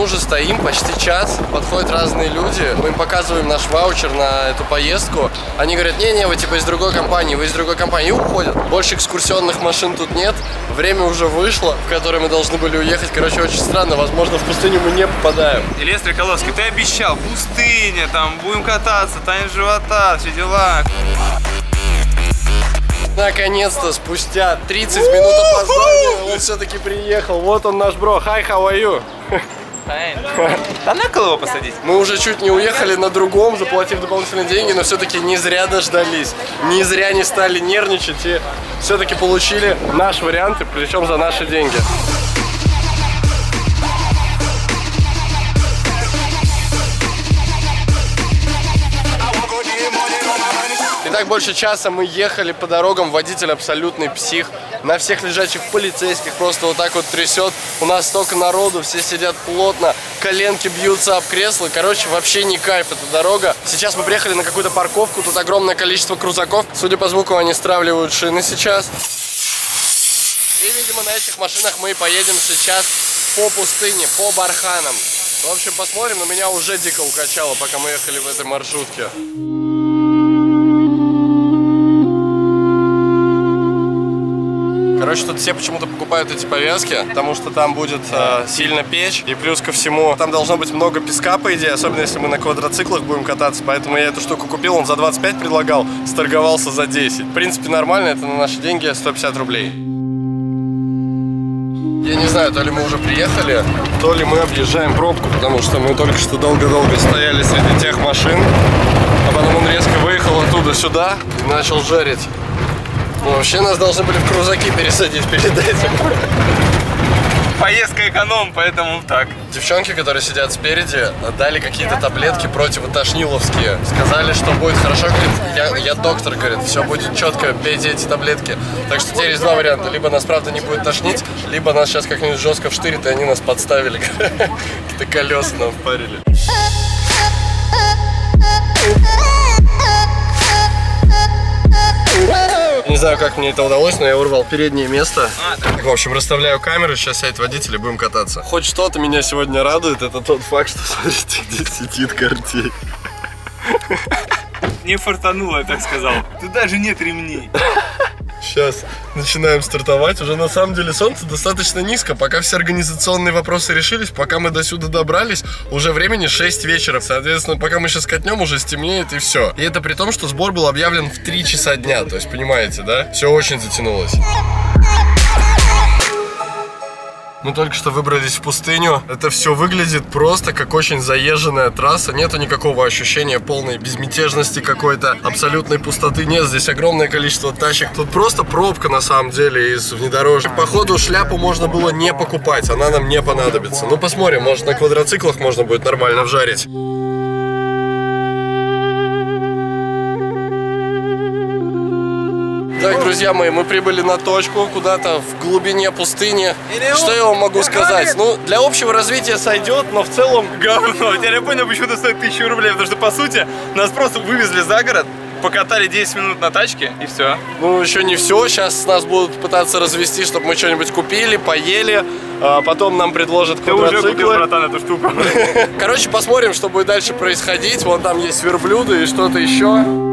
Мы уже стоим почти час, подходят разные люди, мы им показываем наш ваучер на эту поездку. Они говорят, не-не, вы типа из другой компании, вы из другой компании, и уходят. Больше экскурсионных машин тут нет, время уже вышло, в которое мы должны были уехать. Короче, очень странно, возможно, в пустыню мы не попадаем. Илья Стреколовский, ты обещал, пустыня, там, будем кататься, танец живота, все дела. Наконец-то, спустя 30 минут опоздания, он все-таки приехал. Вот он наш бро. Hi, how are you? Да на кол его посадить. Мы уже чуть не уехали на другом, заплатив дополнительные деньги, но все-таки не зря дождались. Не зря не стали нервничать и все-таки получили наш вариант, и причем за наши деньги. Итак, больше часа мы ехали по дорогам, водитель абсолютный псих. На всех лежачих полицейских просто вот так вот трясет. У нас столько народу, все сидят плотно, коленки бьются об кресло. Короче, вообще не кайф эта дорога. Сейчас мы приехали на какую-то парковку, тут огромное количество крузаков. Судя по звуку, они стравливают шины сейчас. И, видимо, на этих машинах мы и поедем сейчас по пустыне, по барханам. В общем, посмотрим, но меня уже дико укачало, пока мы ехали в этой маршрутке. Короче, тут все почему-то покупают эти повязки, потому что там будет э, сильно печь. И плюс ко всему, там должно быть много песка, по идее, особенно если мы на квадроциклах будем кататься. Поэтому я эту штуку купил, он за 25 предлагал, сторговался за 10. В принципе, нормально, это на наши деньги 150 рублей. Я не знаю, то ли мы уже приехали, то ли мы объезжаем пробку, потому что мы только что долго-долго стояли среди тех машин, а потом он резко выехал оттуда сюда и начал жарить. Ну, вообще нас должны были в крузаки пересадить перед этим. Поездка эконом, поэтому так. Девчонки, которые сидят спереди, дали какие-то таблетки противотошниловские. Сказали, что будет хорошо. Говорит, я, я доктор, говорит, все будет четко, пейте эти таблетки. Так что теперь есть два варианта. Либо нас правда не будет тошнить, либо нас сейчас как-нибудь жестко вштырит, и они нас подставили. Какие-то колеса нам впарили. знаю, как мне это удалось, но я урвал переднее место. В общем, расставляю камеру, сейчас сядет водитель и будем кататься. Хоть что-то меня сегодня радует, это тот факт, что смотрите, где сидит картель. Не фартануло, я так сказал. Тут даже нет ремней. Сейчас начинаем стартовать. Уже на самом деле солнце достаточно низко. Пока все организационные вопросы решились, пока мы до сюда добрались, уже времени 6 вечера. Соответственно, пока мы сейчас катнем, уже стемнеет и все. И это при том, что сбор был объявлен в 3 часа дня. То есть, понимаете, да? Все очень затянулось. Мы только что выбрались в пустыню. Это все выглядит просто как очень заезженная трасса. Нету никакого ощущения полной безмятежности какой-то, абсолютной пустоты. Нет, здесь огромное количество тачек. Тут просто пробка на самом деле из внедорожья. Походу шляпу можно было не покупать, она нам не понадобится. Ну посмотрим, может на квадроциклах можно будет нормально вжарить. Друзья мои, мы прибыли на точку, куда-то в глубине пустыни. Что я вам могу сказать? Ну, для общего развития сойдет, но в целом... Говно. Теперь я понял, почему это стоит 1000 рублей. Потому что, по сути, нас просто вывезли за город, покатали 10 минут на тачке, и все. Ну, еще не все. Сейчас нас будут пытаться развести, чтобы мы что-нибудь купили, поели. А потом нам предложат Ты уже купил, братан, эту штуку. Короче, посмотрим, что будет дальше происходить. Вон там есть верблюды и что-то еще.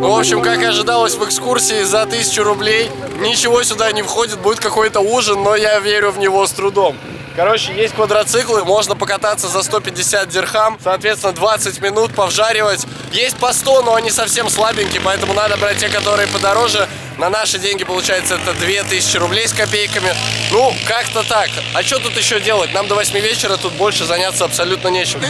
Ну, в общем, как и ожидалось в экскурсии за 1000 рублей, ничего сюда не входит, будет какой-то ужин, но я верю в него с трудом. Короче, есть квадроциклы, можно покататься за 150 дирхам, соответственно, 20 минут повжаривать. Есть по 100, но они совсем слабенькие, поэтому надо брать те, которые подороже. На наши деньги, получается, это 2000 рублей с копейками. Ну, как-то так. А что тут еще делать? Нам до 8 вечера тут больше заняться абсолютно нечем.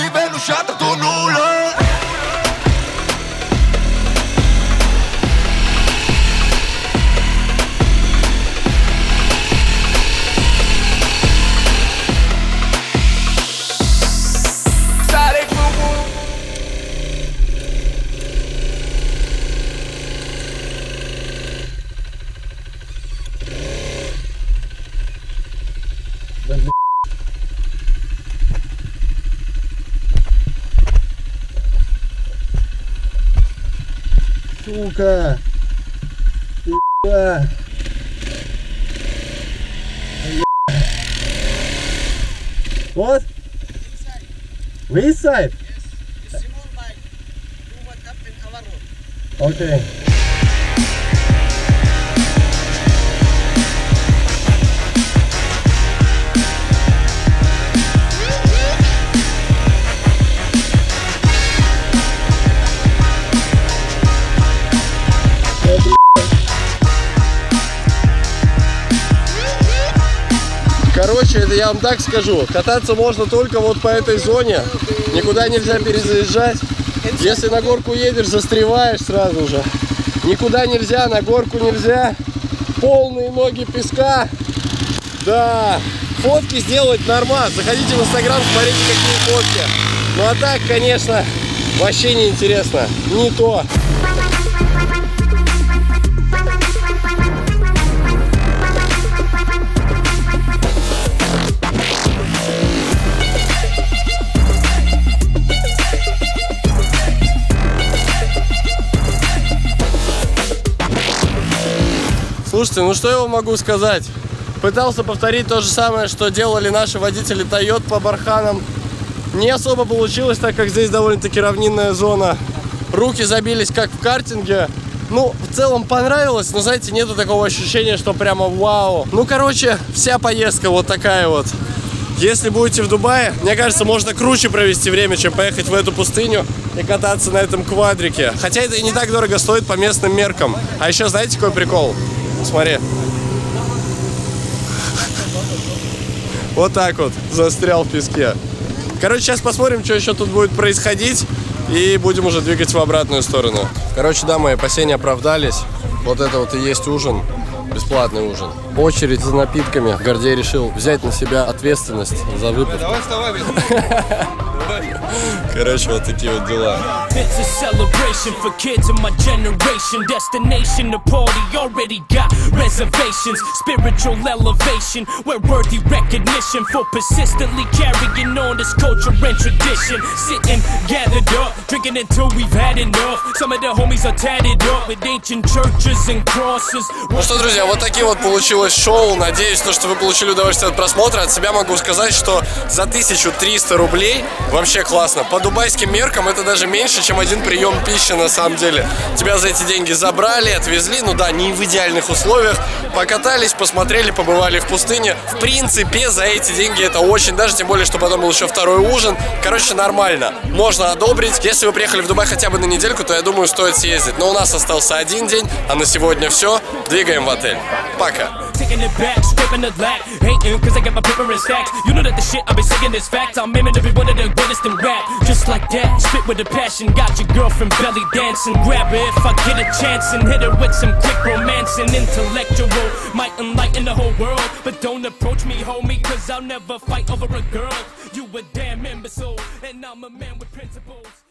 сука! Ебать! What? Inside. Yes, it's Simon bike. Do what happened our road. Okay. Короче, это я вам так скажу. Кататься можно только вот по этой зоне. Никуда нельзя перезаезжать. Если на горку едешь, застреваешь сразу же. Никуда нельзя, на горку нельзя. Полные ноги песка. Да. Фотки сделать нормально. Заходите в инстаграм, смотрите какие фотки. Ну а так, конечно, вообще не интересно. Не то. Слушайте, ну что я вам могу сказать? Пытался повторить то же самое, что делали наши водители Toyota по барханам. Не особо получилось, так как здесь довольно-таки равнинная зона. Руки забились, как в картинге. Ну, в целом понравилось, но, знаете, нету такого ощущения, что прямо вау. Ну, короче, вся поездка вот такая вот. Если будете в Дубае, мне кажется, можно круче провести время, чем поехать в эту пустыню и кататься на этом квадрике. Хотя это и не так дорого стоит по местным меркам. А еще знаете, какой прикол? Смотри. Вот так вот застрял в песке. Короче, сейчас посмотрим, что еще тут будет происходить. И будем уже двигать в обратную сторону. Короче, да, мои опасения оправдались. Вот это вот и есть ужин. Бесплатный ужин. Очередь за напитками. Гордей решил взять на себя ответственность за выпуск. Давай вставай, блин. Короче, вот такие вот дела. It's a celebration for kids of my generation. Destination, the party already got reservations. Spiritual elevation, where worthy recognition for persistently carrying on this culture and tradition. Sitting gathered up, drinking until we've had enough. Some of the homies are tatted up with ancient churches and crosses. Ну что, друзья, вот такие вот получилось шоу. Надеюсь, то, что вы получили удовольствие от просмотра. От себя могу сказать, что за 1300 рублей вообще классно. По дубайским меркам это даже меньше, чем один прием пищи на самом деле. Тебя за эти деньги забрали, отвезли. Ну да, не в идеальных условиях. Покатались, посмотрели, побывали в пустыне. В принципе, за эти деньги это очень даже, тем более, что потом был еще второй ужин. Короче, нормально. Можно одобрить. Если вы приехали в Дубай хотя бы на недельку, то я думаю, стоит съездить. Но у нас остался один день, а на сегодня все. Двигаем в отель. Пока. Taking it back, scraping the lack. Hating cause I got my paper in stacks. You know that the shit I've been saying is fact. I'm aiming to be one of the greatest in rap. Just like that, spit with a passion. Got your girlfriend belly dancing. Grab her if I get a chance and hit her with some quick romance and intellectual. Might enlighten the whole world. But don't approach me, homie, cause I'll never fight over a girl. You a damn imbecile, and I'm a man with principles.